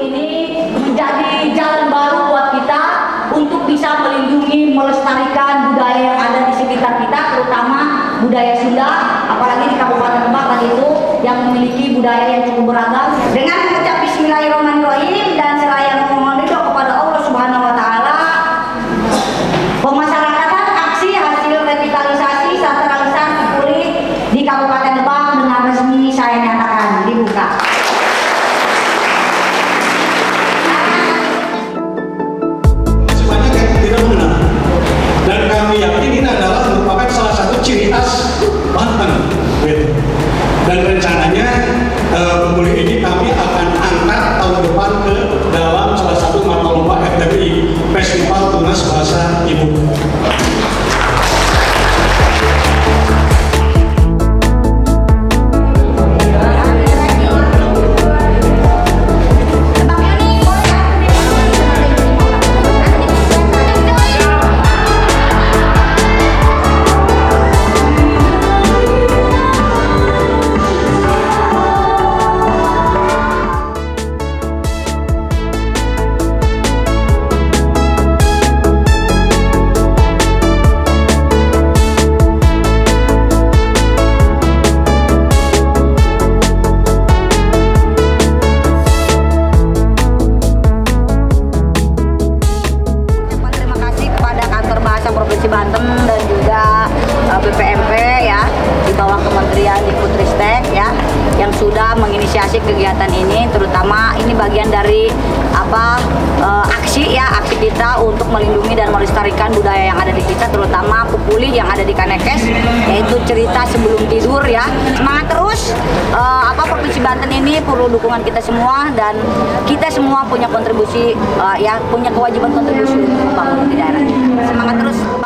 ini menjadi jalan baru buat kita untuk bisa melindungi, melestarikan budaya yang ada di sekitar kita, terutama budaya Sunda, apalagi di Kabupaten Kembang itu yang memiliki budaya yang cukup beragam. Dengan mengucap Bismillahirrahmanirrahim, rencananya pemuli ini kami akan angkat tahun depan ke dalam salah satu mata lomba FTPI Festival Tunas Bahasa Ibu. Yang sudah menginisiasi kegiatan ini terutama ini bagian dari apa eh, aksi ya aksi kita untuk melindungi dan melestarikan budaya yang ada di kita terutama pupuli yang ada di Kanekes yaitu cerita sebelum tidur ya semangat terus eh, apa Provinsi Banten ini perlu dukungan kita semua dan kita semua punya kontribusi eh, ya punya kewajiban kontribusi untuk membangun di daerah. Semangat terus.